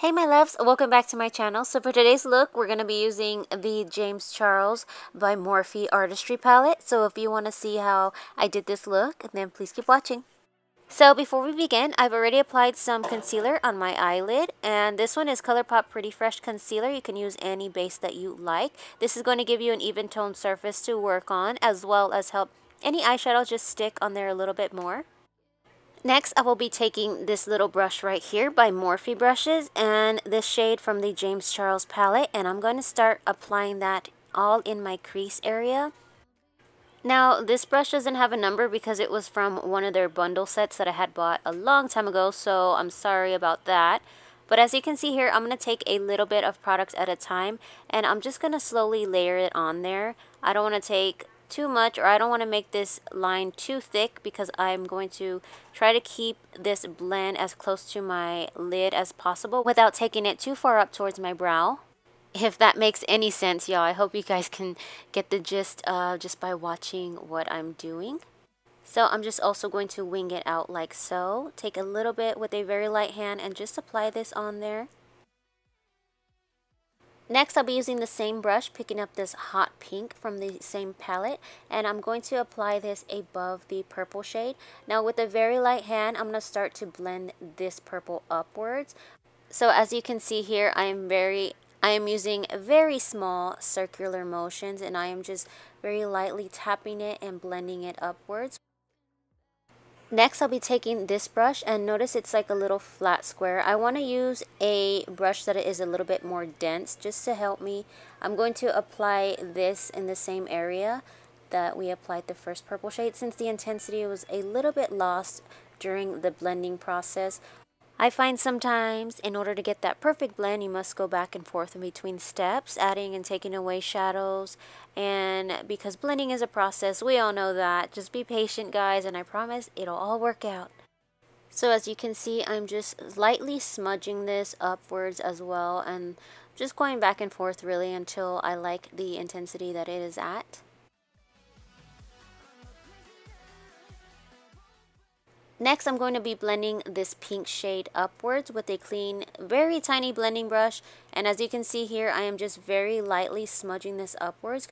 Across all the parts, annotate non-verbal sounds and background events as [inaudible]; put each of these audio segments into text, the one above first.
Hey my loves, welcome back to my channel. So for today's look, we're going to be using the James Charles by Morphe Artistry palette. So if you want to see how I did this look, then please keep watching. So before we begin, I've already applied some concealer on my eyelid. And this one is ColourPop Pretty Fresh Concealer. You can use any base that you like. This is going to give you an even toned surface to work on, as well as help any eyeshadow just stick on there a little bit more. Next, I will be taking this little brush right here by Morphe Brushes and this shade from the James Charles palette and I'm going to start applying that all in my crease area. Now, this brush doesn't have a number because it was from one of their bundle sets that I had bought a long time ago, so I'm sorry about that. But as you can see here, I'm going to take a little bit of product at a time and I'm just going to slowly layer it on there. I don't want to take too much or I don't want to make this line too thick because I'm going to try to keep this blend as close to my lid as possible without taking it too far up towards my brow. If that makes any sense, y'all, I hope you guys can get the gist uh, just by watching what I'm doing. So I'm just also going to wing it out like so. Take a little bit with a very light hand and just apply this on there. Next, I'll be using the same brush, picking up this hot pink from the same palette, and I'm going to apply this above the purple shade. Now, with a very light hand, I'm going to start to blend this purple upwards. So as you can see here, I am very I am using very small circular motions and I am just very lightly tapping it and blending it upwards. Next, I'll be taking this brush and notice it's like a little flat square. I want to use a brush that is a little bit more dense just to help me. I'm going to apply this in the same area that we applied the first purple shade since the intensity was a little bit lost during the blending process. I find sometimes in order to get that perfect blend, you must go back and forth in between steps, adding and taking away shadows. And because blending is a process, we all know that. Just be patient, guys, and I promise it'll all work out. So as you can see, I'm just lightly smudging this upwards as well and just going back and forth really until I like the intensity that it is at. Next, I'm going to be blending this pink shade upwards with a clean, very tiny blending brush. And as you can see here, I am just very lightly smudging this upwards.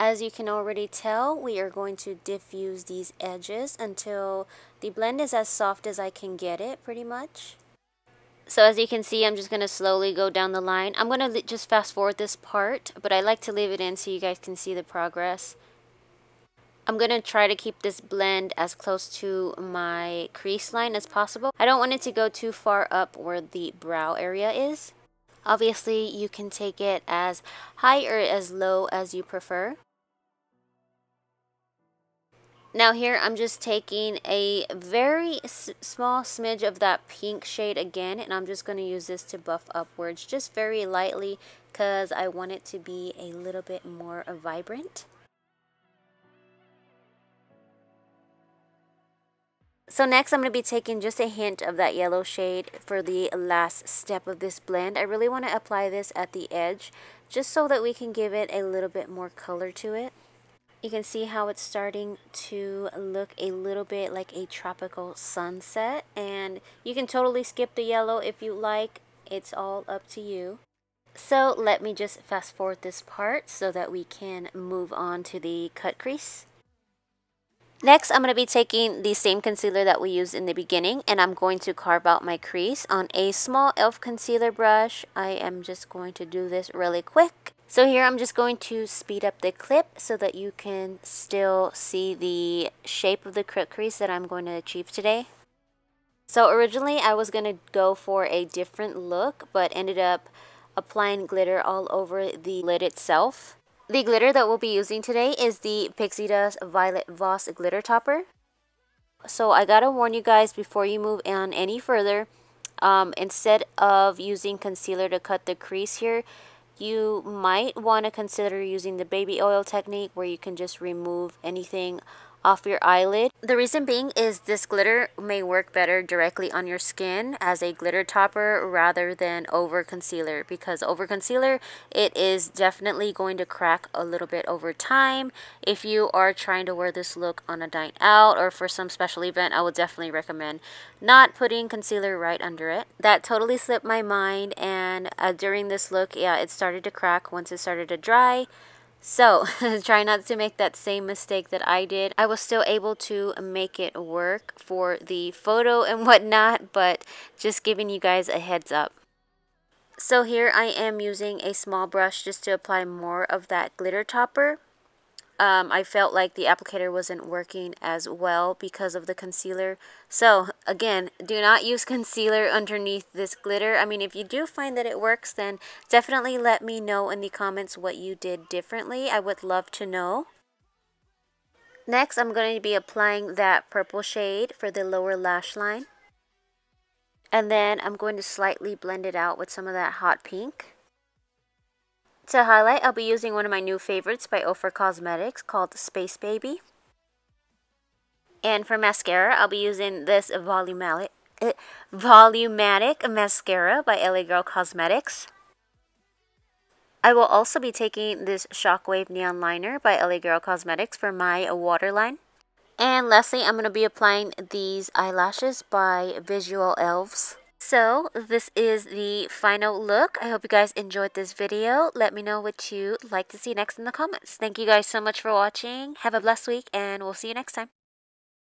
As you can already tell, we are going to diffuse these edges until the blend is as soft as I can get it, pretty much. So as you can see, I'm just going to slowly go down the line. I'm going to just fast forward this part, but I like to leave it in so you guys can see the progress. I'm going to try to keep this blend as close to my crease line as possible. I don't want it to go too far up where the brow area is. Obviously, you can take it as high or as low as you prefer. Now here, I'm just taking a very small smidge of that pink shade again, and I'm just going to use this to buff upwards just very lightly because I want it to be a little bit more vibrant. So next I'm going to be taking just a hint of that yellow shade for the last step of this blend. I really want to apply this at the edge just so that we can give it a little bit more color to it. You can see how it's starting to look a little bit like a tropical sunset and you can totally skip the yellow if you like. It's all up to you. So let me just fast forward this part so that we can move on to the cut crease. Next, I'm going to be taking the same concealer that we used in the beginning and I'm going to carve out my crease on a small e.l.f. concealer brush. I am just going to do this really quick. So here I'm just going to speed up the clip so that you can still see the shape of the crease that I'm going to achieve today. So originally I was going to go for a different look but ended up applying glitter all over the lid itself. The glitter that we'll be using today is the Pixie Dust Violet Voss Glitter Topper. So I gotta warn you guys before you move on any further, um, instead of using concealer to cut the crease here, you might want to consider using the baby oil technique where you can just remove anything off your eyelid. The reason being is this glitter may work better directly on your skin as a glitter topper rather than over concealer because over concealer it is definitely going to crack a little bit over time. If you are trying to wear this look on a night out or for some special event, I would definitely recommend not putting concealer right under it. That totally slipped my mind and uh, during this look, yeah, it started to crack once it started to dry. So, [laughs] try not to make that same mistake that I did. I was still able to make it work for the photo [laughs] and whatnot, but just giving you guys a heads up. So here I am using a small brush just to apply more of that glitter topper um, I felt like the applicator wasn't working as well because of the concealer. So again, do not use concealer underneath this glitter. I mean, if you do find that it works, then definitely let me know in the comments what you did differently. I would love to know. Next, I'm going to be applying that purple shade for the lower lash line. And then I'm going to slightly blend it out with some of that hot pink. To highlight, I'll be using one of my new favorites by Ofra Cosmetics called Space Baby. And for mascara, I'll be using this Volumatic, uh, Volumatic Mascara by LA Girl Cosmetics. I will also be taking this Shockwave Neon Liner by LA Girl Cosmetics for my waterline. And lastly, I'm going to be applying these eyelashes by Visual Elves. So this is the final look. I hope you guys enjoyed this video. Let me know what you'd like to see next in the comments. Thank you guys so much for watching. Have a blessed week and we'll see you next time.